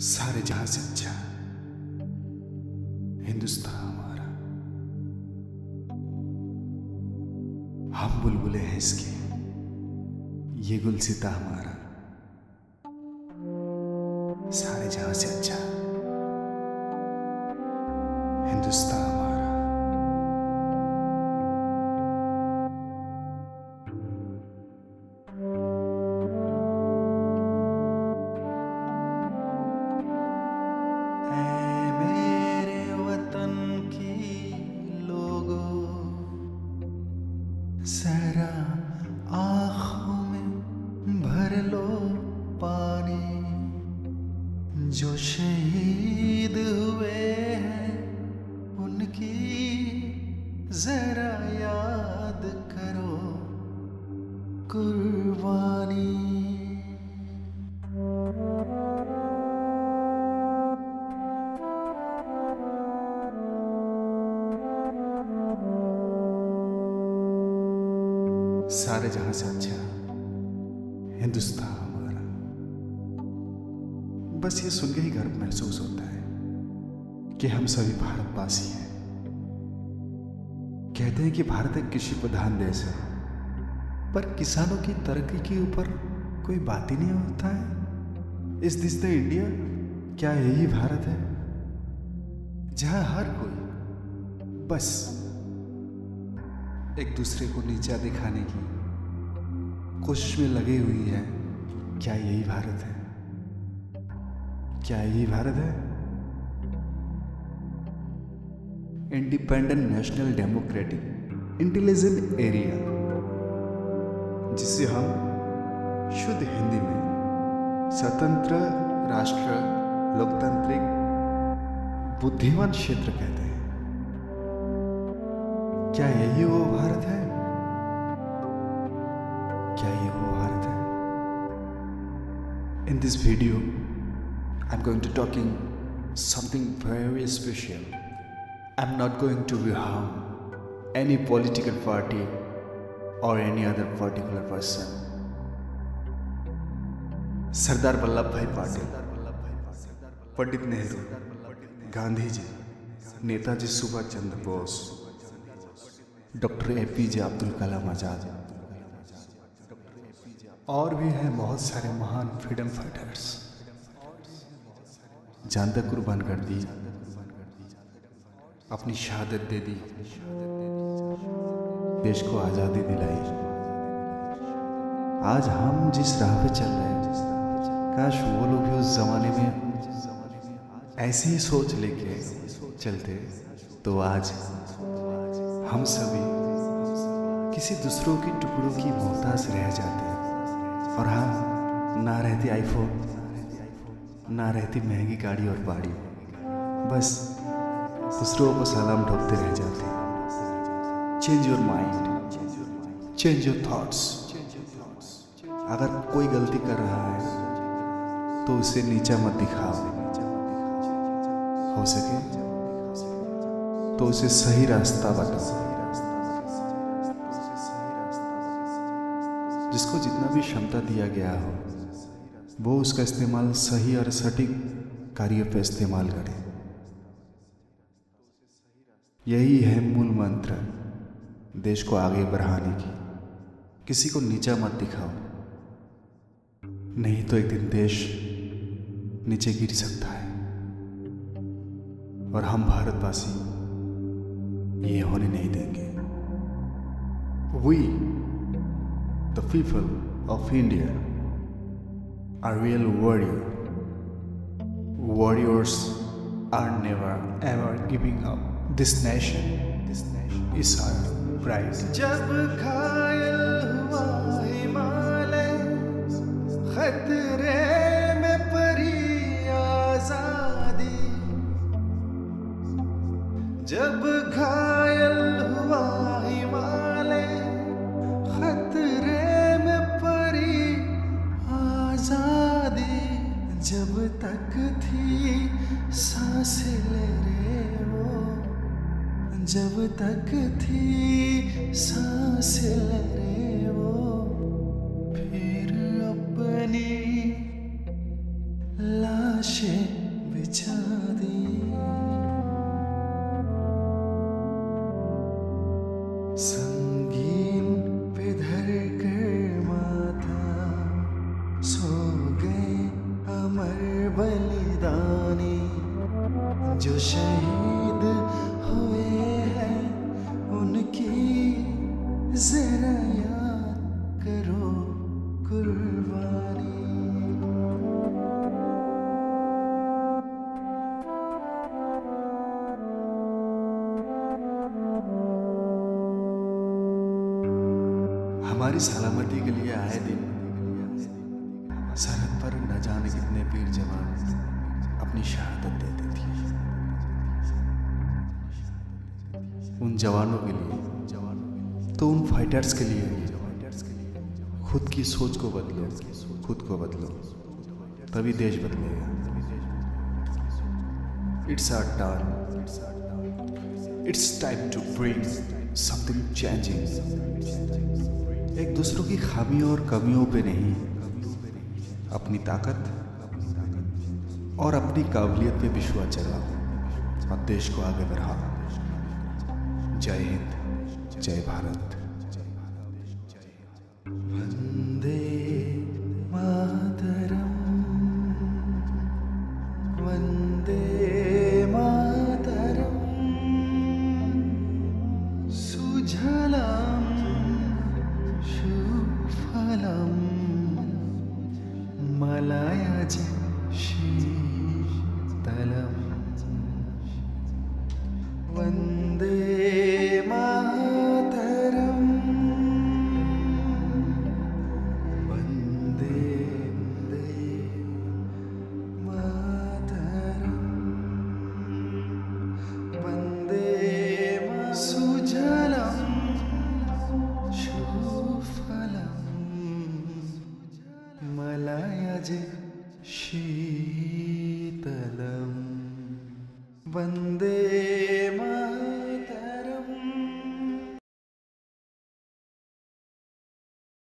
सारे जहाँ से अच्छा हिंदुस्तान हमारा। हम बुलबुले हैं इसके। ये गुलसिता हमारा। सारे जहाँ से अच्छा जरा आँखों में भर लो पानी। जो शहीद हुए हैं, उनकी जरा याद करो कुर्बानी। सारे जहाँ से अच्छा हिंदुस्तान हमारा। बस ये सुन के ही गर्व महसूस होता है कि हम सभी भारतवासी हैं। कहते हैं कि भारत एक कृषि प्रधान देश है, पर किसानों की तरक्की के ऊपर कोई बात ही नहीं होता है। इस दिस द इंडिया क्या यही भारत है? जहाँ हर कोई बस एक दूसरे को नीचा दिखाने की कोशिश में लगी हुई है। क्या यही भारत है? क्या यही भारत है? Independent national democratic intelligent area जिसे हम शुद्ध हिंदी में स्वतंत्र राष्ट्र, लोकतांत्रिक बुद्धिमान क्षेत्र कहते हैं। क्या यही वो भारत है? क्या ये वो भारत है? In this video I am going to talking something very special I am not going to be harm any political party और any other particular person Sardar Vallabh Bhai Patel Pandit Nehru Gandhi ji Netaji Subhash Chandra Bose doctor A P J Abdul Kalam Azad. और भी हैं बहुत सारे महान freedom fighters. जान तक कुर्बान कर दी। अपनी शहादत दे दी। देश को आज़ादी दिलाई। आज हम जिस राह पे चल रहे हैं काश वो लोग भी उस जमाने में ऐसे ही सोच लेके चलते तो आज हम सभी किसी दूसरों के टुकड़ों की मोहताज रह जाते हैं। और हम ना रहती आईफोन ना रहती महँगी गाड़ी और बाड़ी। बस दूसरों को सलाम ठोकते रह जाते हैं। Change your mind change your thoughts अगर कोई गलती कर रहा है तो उसे नीचा मत दिखाओ। हो सके? तो उसे सही रास्ता बताओ जिसको जितना भी क्षमता दिया गया हो, वो उसका इस्तेमाल सही और सटीक कार्य पर इस्तेमाल करे। यही है मूल मंत्र, देश को आगे बढ़ाने की। किसी को नीचा मत दिखाओ। नहीं तो एक दिन देश नीचे गिर सकता है। और हम भारतवासी ये होने नहीं देंगे we the people of India are real warrior. Warriors are never ever giving up. This nation, this nation is our pride. जब घायल हुआ हिमालय खतरे में परी आज़ादी जब तक थी सांस लरे वो फिर अपनी लाशें हमारी सलामती के लिए आए दिन, सरहद पर न जाने कितने पीर जवान अपनी शहादत देते थे। उन जवानों के लिए तो उन फाइटर्स के लिए, खुद की सोच को बदलो, खुद को बदलो, तभी देश बदलेगा। It's our turn it's time to bring something changing एक दूसरों की खामियों और कमियों पे नहीं, अपनी ताकत और अपनी काबिलियत पे विश्वास चला। और देश को आगे बढ़ा। जय हिंद, जय भारत। याचि शी ीतलम् वन्दे